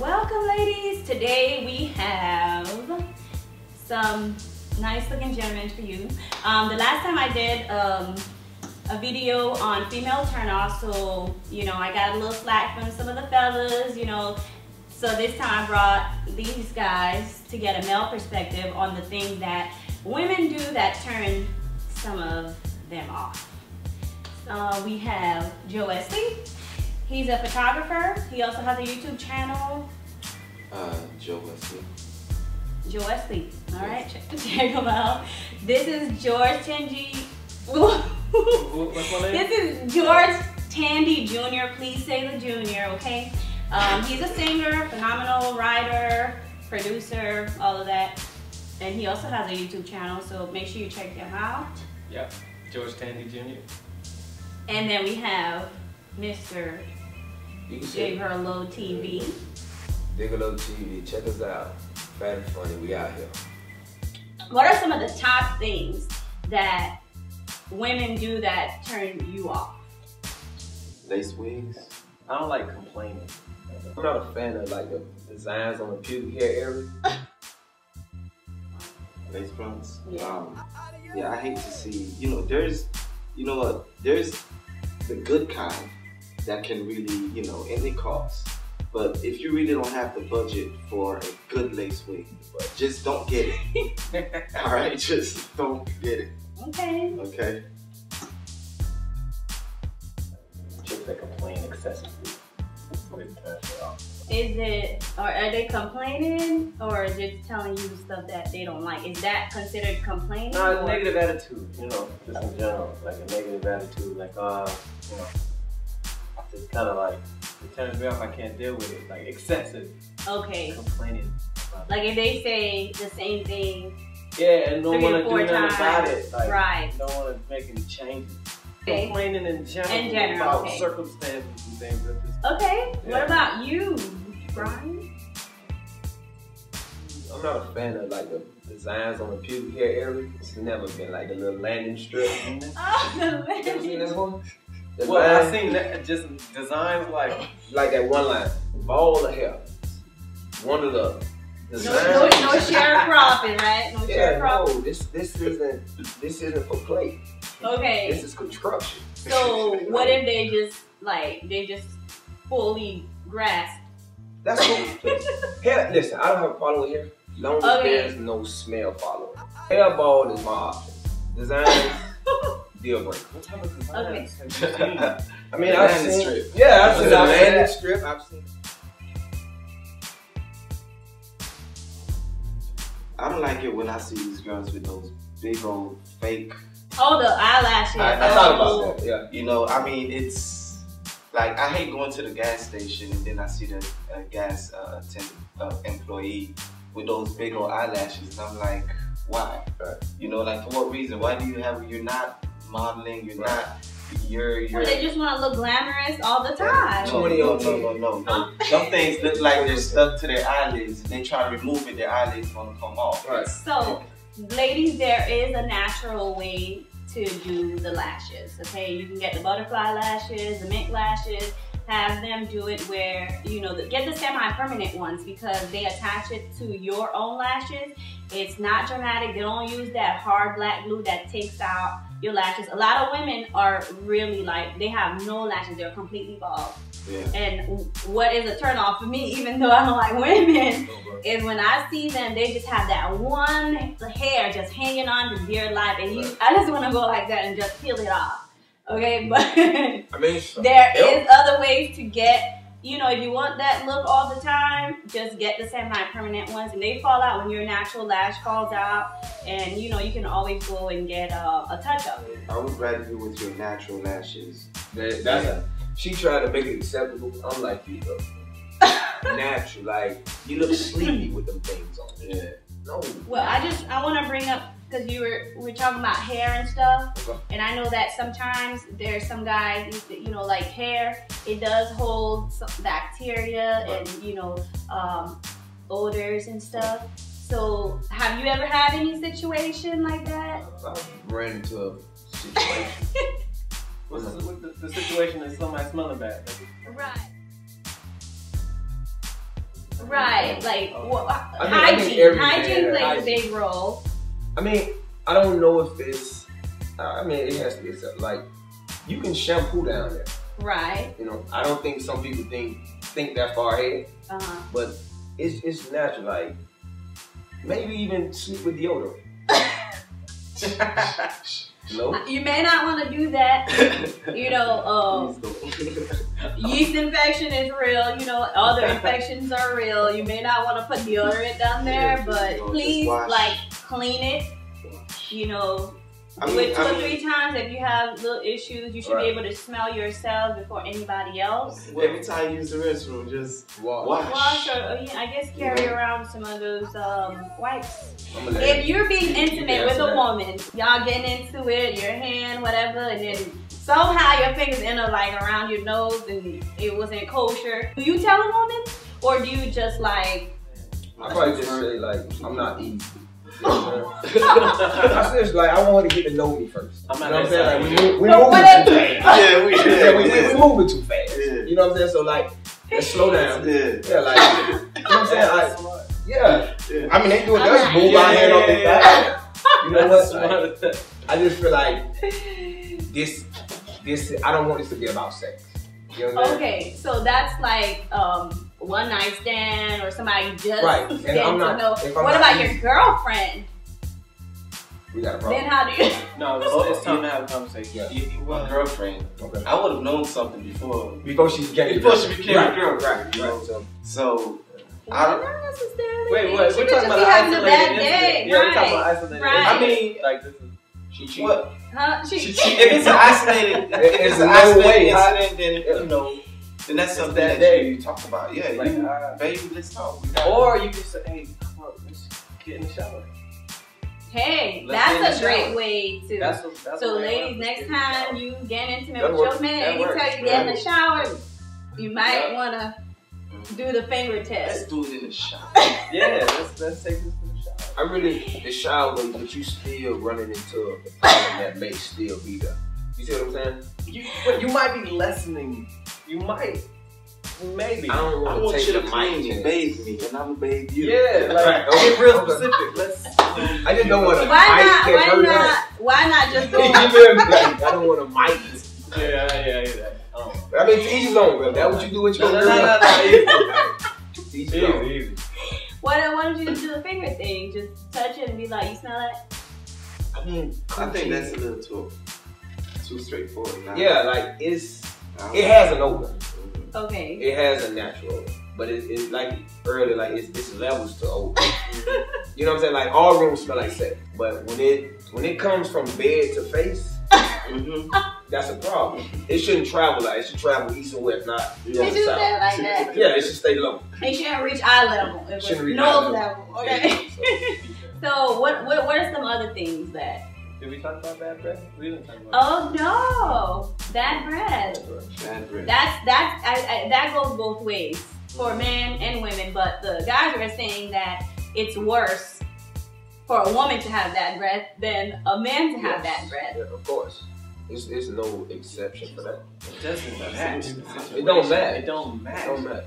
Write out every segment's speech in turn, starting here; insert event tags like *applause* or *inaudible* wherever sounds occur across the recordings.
Welcome ladies. Today we have some nice looking gentlemen for you. Um, the last time I did um, a video on female turnoff, so you know I got a little slack from some of the fellas, you know. So this time I brought these guys to get a male perspective on the things that women do that turn some of them off. Uh, we have Joe Wesley. He's a photographer. He also has a YouTube channel. Uh, Joe Wesley. Joe Wesley. All right, check, check him out. This is George Tandy. What's my name? this is George Tandy Jr. Please say the Jr. Okay. Um, he's a singer, phenomenal writer, producer, all of that, and he also has a YouTube channel. So make sure you check him out. Yeah, George Tandy Jr. And then we have Mr. You can J say Herlo TV. DigHerLow TV. Check us out. Fat and funny. We out here. What are some of the top things that women do that turn you off? Lace wigs. I don't like complaining. I'm not a fan of like the designs on the pubic hair area. *laughs* Lace fronts. Yeah. Um, yeah, I hate to see. You know, there's, you know what? There's the good kind that can really, you know, and it costs. But if you really don't have the budget for a good lace wig, just don't get it. *laughs* All right, just don't get it. Okay. Okay. Chicks that complain excessively. Really turns me off. Is it, or are they complaining, or just telling you stuff that they don't like? Is that considered complaining? No, or- negative attitude, you know, just in general. Like a negative attitude, like, uh, you know, it's kind of like, it turns me off, I can't deal with it. Like excessive Okay. complaining. Like if they say the same thing, Yeah, and don't want to do nothing about it. Like, right. Don't want to make any changes. Okay. Complaining in general, In general, about okay. circumstances and things. That just, okay. What about you, Brian? I'm not a fan of like the designs on the pubic hair area. It's never been like the little landing strip. *laughs* Oh, you Oh, ever seen this one? The well, line, I've seen that, just designs like like that one line, ball of hair. One of the no, designs. no, no sharecropping, right? No Yeah, sharecropping. no, this this isn't this isn't for play. Okay. This is construction. So *laughs* what if they just like they just fully grasp? That's what. *laughs* hair, listen, I don't have a problem with hair. Long as Okay. there's no smell following. Hair bald is my option. Design, deal breaker. what type of designs Okay. have you seen? *laughs* I mean, I've seen, strip. Yeah, I've The seen the landing landing. I've seen. I don't like it when I see these girls with those big old fake Oh, the eyelashes. I, I thought Oh. about that. Yeah. You know, I mean, it's like I hate going to the gas station and then I see the uh, gas uh, attendant, uh, employee with those big old eyelashes, and I'm like, why? Right. You know, like for what reason? Why do you have? You're not modeling. You're not. You're. You're. Well, they just want to look glamorous all the time. no, no, no, no, no, no. Some things look *laughs* like they're stuck to their eyelids. If they try to remove it, their eyelids gonna come off. Right. So, ladies, there is a natural way to do the lashes. Okay, you can get the butterfly lashes, the mink lashes. Have them do it where you know the, get the semi-permanent ones because they attach it to your own lashes. It's not dramatic. They don't use that hard black glue that takes out your lashes. A lot of women are really like they have no lashes. They're completely bald. Yeah. And what is a turn off for me, even though I don't like women, is when I see them, they just have that one hair just hanging on to dear life, and you, I just want to go like that and just peel it off. Okay, *laughs* but I mean, there Yep. is other ways to get. You know, if you want that look all the time, just get the semi-permanent ones, and they fall out when your natural lash falls out. And you know, you can always go and get uh, a, a touch-up. I would rather do with your natural lashes. That, that's she tried to make it acceptable. I'm like you look *laughs* natural, like you look sleepy with them things on. Yeah. No. Well, I just I want to bring up because you were we are talking about hair and stuff, Okay. and I know that sometimes there's some guys you know like hair it does hold some bacteria and you know um, odors and stuff. So have you ever had any situation like that? I ran into a situation. What's the, what's the, the situation is somebody smelling bad? Right. Right, like well, I think- I think hygiene. every hygiene plays a big role. I mean, I don't know if it's. I mean, it has to be accepted. Like, you can shampoo down there. Right. You know, I don't think some people think think that far ahead, Uh-huh. but it's it's natural. Like, maybe even sleep with deodorant. *laughs* No. You may not want to do that. *laughs* You know, um, *laughs* yeast infection is real. You know, other infections are real. You may not want to put deodorant down there, but you know, just please, like, clean it. You know, I do it two I or three times. If you have little issues, you should Right. be able to smell yourself before anybody else. Every time you use the restroom, just Wash. wash. Wash or, or, yeah, I guess carry around some of those um, wipes. I'm gonna let If you're being intimate Yeah, with a woman, y'all getting into it, your hand, whatever, and then somehow your fingers end up like around your nose and it wasn't kosher. Do you tell a woman? Or do you just like, I probably just say like I'm not easy. You I'm just like I want her to get to know me first. I'm you know what I'm saying? Like we side. we But moving too fast. yeah, we Yeah, yeah, we, we, we moving too fast. Yeah. You know what I'm saying? So like, let's slow down. Yeah. Yeah, like you know what I'm saying? Like, yeah. Yeah. I mean, they do it. I'm Let's not- move our hand off the back. You know That's what? Like, smart. I just feel like this, this. I don't want this to be about sex. You know what I'm saying? okay, so that's like um, one night stand or somebody just Right, and *laughs* getting I'm not- know. if I'm What not about easy- your girlfriend? We got a Then how do you? *laughs* No, it's, it's time to have a conversation. Yeah. You- you want girlfriend. Okay. I would have known something before. Before she became Before girl. she became a girl. Right, You right. know? So, So I don't. not necessarily. Wait, what? She We're talking about be an having a isolated bad incident. day. Yeah, we're talking right. about isolated Right. I mean, like this is. she cheated. What? Huh? She, She cheat- If it's an isolated, if There's it's an no isolated way. incident, then you know, then that's something that that, day. you talk about. Yeah, Like, you, uh, baby, let's talk. We got Or you can say, hey, come on, let's get in the shower. Hey, Let's that's a the great shower. way to. That's what, that's so, ladies, next Get in the shower. time you get intimate That with works. your man That and he works. tell you to get in the shower, you might Yeah. want to do the finger test. let's do it in the shower. *laughs* Yeah, let's, let's take this to the shower. I really the shower, but you still running into a problem that may still be there. You see what I'm saying? You, but you might be lessening. You might. Maybe. I don't want to take you the to clean me, mic. bathe me, and I'm gonna bathe you. Yeah, like Right. get real specific. Let's. I just don't want to Why mic not? catch Why her not? Why not just *laughs* go? You? Like, I don't want to mic. Yeah, yeah, yeah. Oh. I mean, to each his own. If that's what you do with your No, no, girl. no, no, no, to each his own. Easy, easy. Why, why don't you just do the finger thing? Just touch it and be like, you smell it? I mean, I think that's a little too too straightforward. Now. yeah, like it's I don't- it has an odor. Okay. It has a natural odor, but it, it's like earlier, like it's, it's levels to odor. *laughs* You know what I'm saying? Like all rooms smell like sex, but when it when it comes from bed to face, *laughs* Mhm. that's a problem. It shouldn't travel like it should travel east and west, not Did north you and say it south. like that? Yeah, it should stay low. It shouldn't reach eye level. It was Shouldn't reach nose eye level. Okay. *laughs* so what, what what are some other things that? Did we talk about bad breath? We didn't talk about. Oh no, bad breath. Bad breath. That's that's I, I, that goes both ways for men and women. But the guys are saying that it's worse for a woman to have bad breath than a man to have bad breath. Yeah, of course. There's, there's no exception for that. It doesn't match. It don't match. It don't match. It don't matter.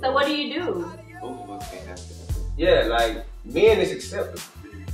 So what do you do? Both of us can't have that. Yeah, like men is acceptable.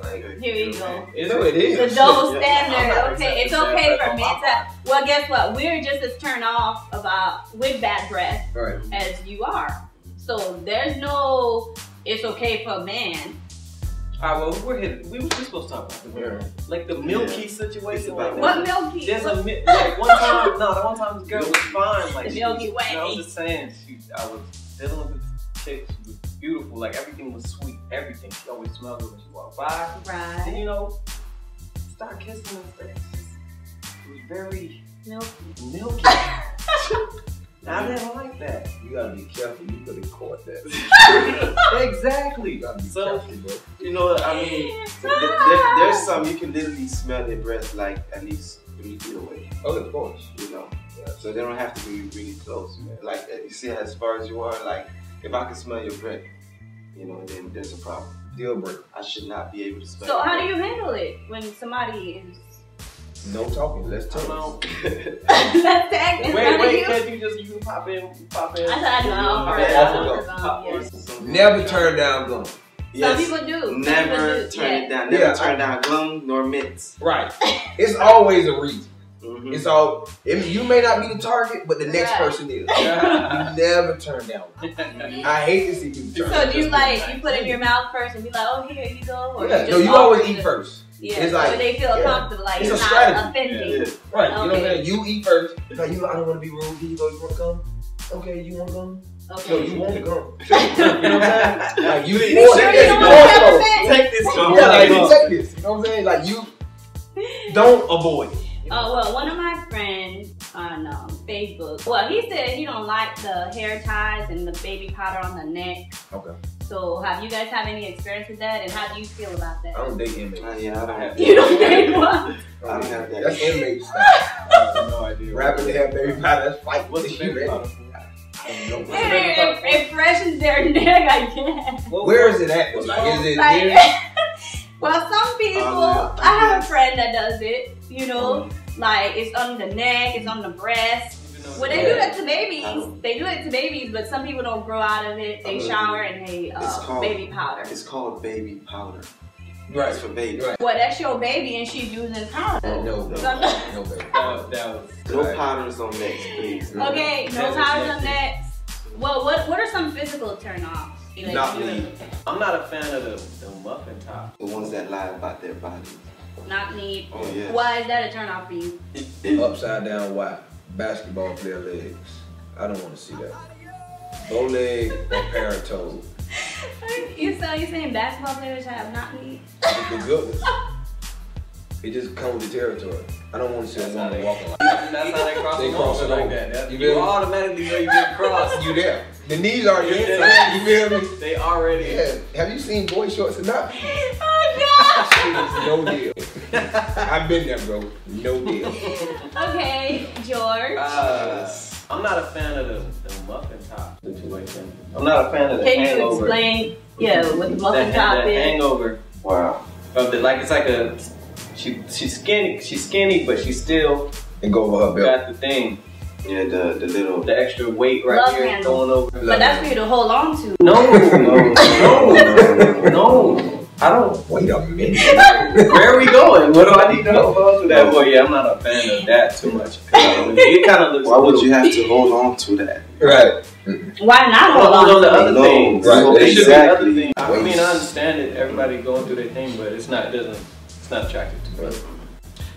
Like Here you go. you know it is. The double standard. not Okay, it's okay for men to. Well, guess what? We're just as turned off about with bad breath Right. as you are. So there's no. It's okay for a man. Alright, well, we're here. We were just supposed to talk about the mirror. Like the milky It's situation. about Like, What milky? There's what- a mi- like one time. No, that one time this girl was fine. *laughs* Like The she Milky was, Way. No, I was just saying. She, I was dealing with this chick. She was beautiful. Like everything was sweet. Everything. She always smelled good when she walked by. And right. you know, start kissing and stuff. It was very Milky. milky. *laughs* *laughs* I didn't like that. You gotta be careful. You could have caught that. *laughs* exactly. You gotta be So- careful, bro. You know, I mean, th- there, there's some you can literally smell their breath like at least three feet away. Oh, of course. You know, Yeah. so they don't have to be really close. Like uh, you see, as far as you are, like if I can smell your breath, you know, then there's a problem. Deal breaker. I should not be able to smell. So how do you handle it when somebody is No talking. Let's Come *laughs* talk. on. Let's tag Wait, wait, you. can't you just you can pop in, pop in? I said I know. Pop for in, real. off. Pop in. Some- Never turn down gum. Some people do. Never people do. turn yeah. it down. Never Yeah, turn down glum nor mints. Right. It's always a reason. Mhm. It's all. It, you may not be the target, but the next Right. person is. You never turn down. I hate to see people turn. So down. do you like you put it in your mouth first and be like, oh here you go, or Yeah, you no, you always eat to- first. Yeah, It's so like- they feel yeah. comfortable, like It's it's, a not strategy. offending. Yeah. Right. You know what I'm Okay. saying? You eat first. It's like you. I don't want to be rude. Here you go. You want to come? Okay. You want to come? Okay. So you want to come? you know what I'm saying? Like you. Please. force Sure it, you don't you want to have Take this Yeah, like you take this. You know what I'm saying? Like you *laughs* don't avoid. it. Oh well, one of my friends on um, Facebook, well, he said he don't like the hair ties and the baby powder on the neck. Okay. So, have you guys have any experience with that, and how do you feel about that? I don't date inmates. Uh, yeah, I don't have *laughs* You don't think what? *laughs* I don't have that. That's inmate stuff. I have no idea. Rapping to have baby powder. That's fight. What's the baby powder? I don't know. What's the baby It, powder? it, it freshens their *laughs* neck, I guess. What- Where is it at? What's Like, is it Like, well, some people, Um, I have a friend that does it. You know, Um, like it's on the neck, it's on the breast. Well, they do Yeah. that to babies. They do it to babies, but some people don't grow out of it. They shower and they it's uh, called- baby powder. It's called baby powder. Right. It's for babies. Right. Well, that's your baby, and she's using powder. No, no, Some- no, baby. That, that. No Right. powders on necks, please. No. Okay, no That's powders on objective. necks. Well, what what are some physical turn-offs? Like, Not me. I'm not a fan of the, the muffin top. The ones that lie about their body. Not need. Oh yeah. Why is that a turn-off for you? Upside down white basketball player legs. I don't want to see that. Bow leg or parent. *laughs* You so you saying basketball players have not need? The good ones. *laughs* It just comes with the territory. I don't want to see a That's how woman they- walking like That's how they cross They them cross over it like that. That- You you feel me? automatically know you get crossed. *laughs* You there. The knees are your Yeah. You feel me? They already. Yeah. Have you seen boy shorts enough? Oh no deal. I've been there, bro. No deal. Okay, George. Uh, I'm not a fan of the, the muffin top situation. I'm not a fan of the Can you explain? Yeah, what the muffin the, top the is. hangover. Wow. Of the, like it's like a she she's skinny she's skinny but she still And go over her belt. got the thing Yeah, the the little. the extra weight right Love here handle. going over. But that's for you to hold on to. No, No, no, no, no. *laughs* I don't. Wait a minute. *laughs* Where are we going? What do I need to hold on to that? Well, yeah, I'm not a fan of that too much. 'cause, *laughs* it kind of looks. Why would you have to hold on to that? Right. Why not Hold hold on on to to other it? No, things. right, There should be exactly. things. I mean, I understand it. Everybody going through their thing, but it's not. It doesn't. It's not attractive to me.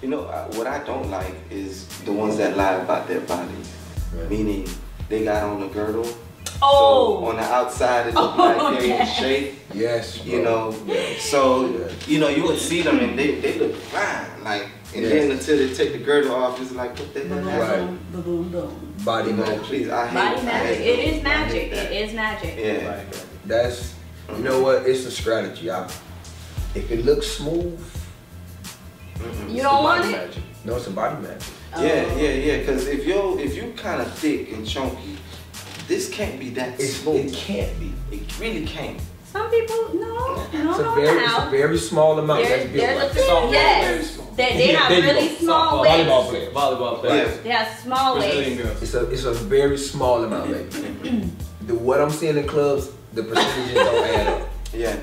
You know uh, what I don't like is the ones that lie about their bodies. Right. Meaning they got on the girdle. So Oh, on the outside it look *laughs* Oh, like they're in yeah. shape. Yes. You know. Yes. So Yeah. you know you would see them and they, they look fine. Like and Yeah. then until they take the girdle off, it's like what the hell boom. Right. boom, boom, boom. Body You know, magic. please, I hate Body I magic. hate It those. is magic. It is magic. Yeah. Like, That's you know what? It's a strategy. I, if it looks smooth. You it's don't want body it? Magic. No, it's a body magic. Yeah, Oh. yeah, yeah. Because if you if you kind of thick and chunky, this can't be that It's, smooth. it can't be. It really can't. Some people, no, no, It's a no, very, it's a now. very small amount There, that's built there's a like thing, that. yes. They, they Yeah, have really go. small Softball, waists. Volleyball player. volleyball players. They have small Brazilian waists. girls. It's a it's a very small amount, baby. the what I'm seeing in clubs, the percentages don't add up. Yeah.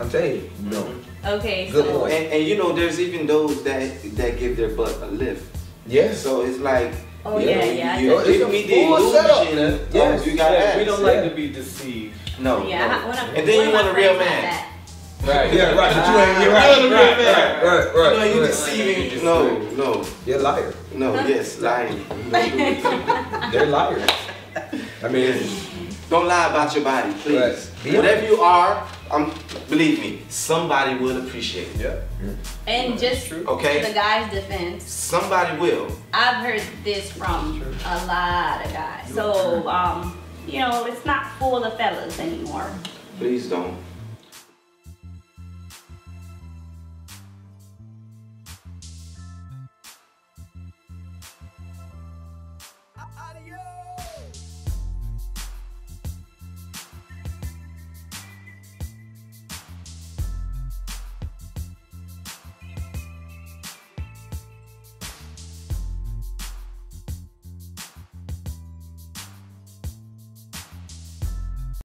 I'm telling you, mm-hmm. no. Okay, Good so point. And, and you know, there's even those that that give their butt a lift. Yes. So it's like, oh you yeah, know, yeah. you, Oh, it's give a me the illusion. man. of Yes. you got Yeah, ass. we don't yeah. like to be deceived. No. yeah, no. one of, And then you want a real man. Right. Yeah, right. But you ain't. You're right. you Right. know, Right. Right. You Right. know, you right. deceiving. No, no, You're a liar. no. Yes, lying. Don't do it. They're liars. I mean, Don't lie about your body, please. Right. Whatever you are, um, believe me, somebody will appreciate it. Yeah. And just true. Okay? the guy's defense, Somebody will. I've heard this from a lot of guys. So, um, you know, it's not full of fellas anymore. Please don't.